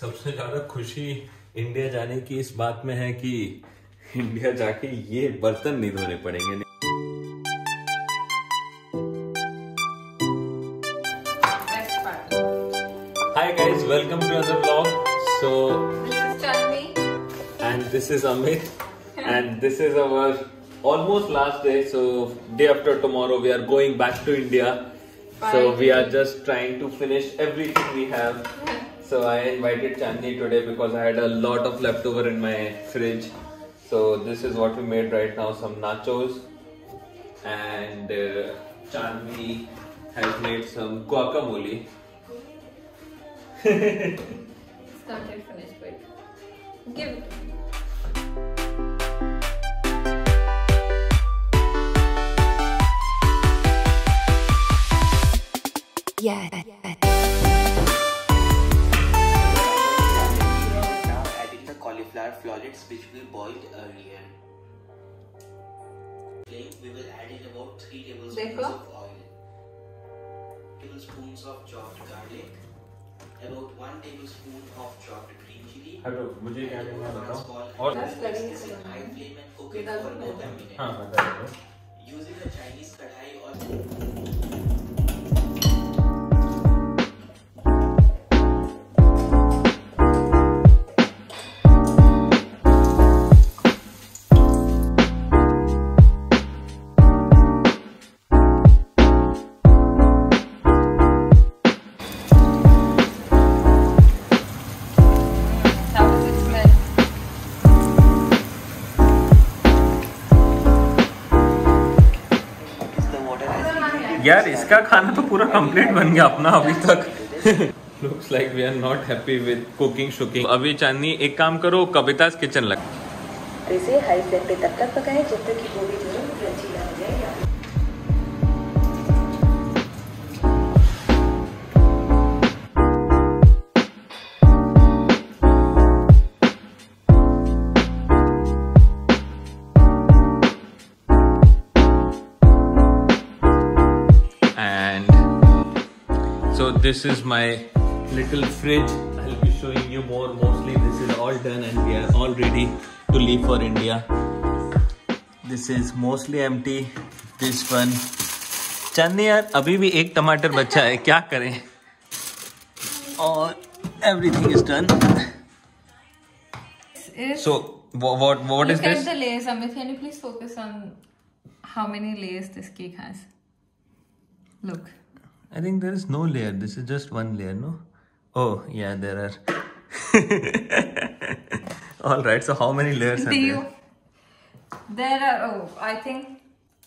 सबसे ज़्यादा खुशी इंडिया जाने की इस बात में है कि इंडिया जाके ये बर्तन नहीं धोने पड़ेंगे hi guys welcome to other vlog so and this is Amit and this is our almost last day so day after tomorrow we are going back to India Bye. so we are just trying to finish everything we have so I invited Chandni today because I had a lot of leftover in my fridge so this is what we made right now some nachos and uh, Chandni has made some guacamole It's not yet finished. Wait. Give it. Earlier. We will add in about 3 tablespoons of oil. Tablespoons of chopped garlic. About 1 tablespoon of chopped green chili. Hello मुझे क्या and करना बताओ small और onion. That's very this in high flame and cook it for about a minute. हाँ बता Using a Chinese kadhai or यार इसका खाना तो पूरा कंप्लीट बन गया अपना अभी तक। Looks like we are not happy with cooking शुकिंग अभी चांदनी एक काम करो कविताज किचन लग। इसे हाई फ्लेम पे तब तक पकाएँ जब तक कि गोभी so this is my little fridge i'll be showing you more mostly this is all done and we are all ready to leave for india this is mostly empty this one चांदनी यार अभी भी एक टमाटर बचा है क्या करें और everything is done Is so what what, what is look at this the layers, Amit. Can you please focus on how many layers this cake has? Look. I think there is no layer. This is just one layer, no? Oh, yeah, there are. All right. So how many layers are Do there? you? There are oh, I think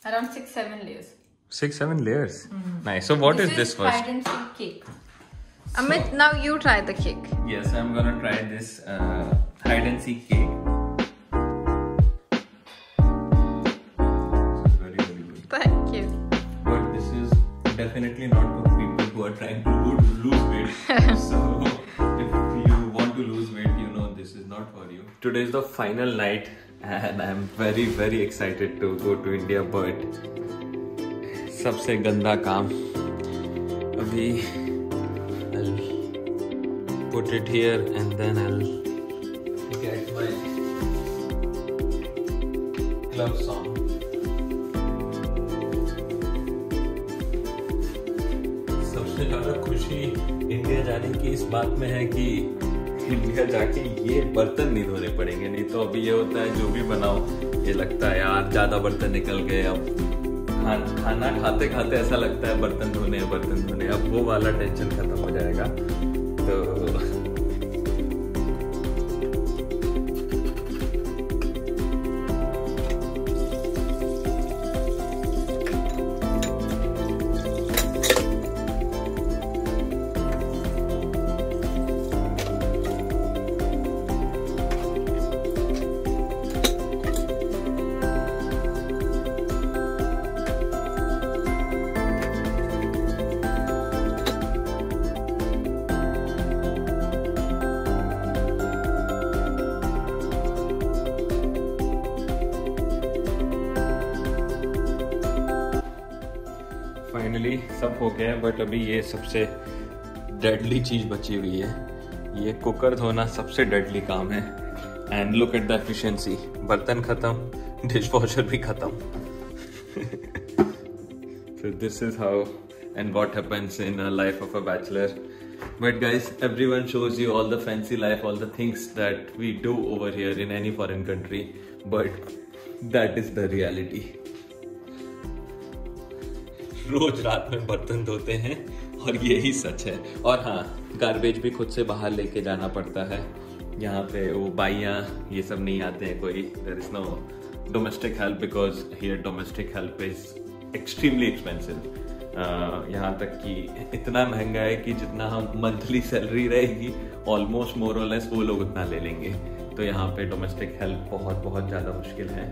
around six, seven layers. Six, seven layers. Nice. So what is this first? Hide and seek cake. Amit, now you try the cake. Yes, I'm gonna try this uh, hide and seek cake. definitely not for people who are trying to lo- lose weight. so if you want to lose weight, you know this is not for you. Today is the final night, and I'm very very excited to go to India. But सबसे गंदा काम अभी I'll put it here and then I'll get my gloves on. सबसे ज़्यादा खुशी India जाने की इस बात में है कि इंडिया जाके ये बर्तन नहीं धोने पड़ेंगे। नहीं तो अभी ये होता है जो भी बनाओ ये लगता है यार ज़्यादा बर्तन निकल गए अब। खान, खाना खाते खाते ऐसा लगता है बर्तन धोने बर्तन धोने। अब वो वाला टेंशन खत्म हो जाएगा। तो फाइनली सब हो गया है बट अभी ये सबसे डेडली चीज़ बची हुई है। ये कुकर धोना सबसे डेडली काम है। And look at the efficiency बर्तन खत्म डिश वॉशर भी खत्म। This is how and what happens in life of a bachelor but guys every shows you all the fancy life all the things that we do over here in any foreign country but that is the reality रोज रात में बर्तन धोते हैं और यही सच है। और हाँ गार्बेज भी खुद से बाहर लेके जाना पड़ता है। यहाँ पे वो बाइयाँ, ये सब नहीं आते हैं कोई। There is no domestic help because here domestic help is extremely expensive यहाँ तक कि इतना महँगा है कि जितना हम मंथली सैलरी रहेगी ऑलमोस्ट मोर वो लोग उतना ले लेंगे। तो यहाँ पे डोमेस्टिक हेल्प बहुत बहुत ज़्यादा मुश्किल है।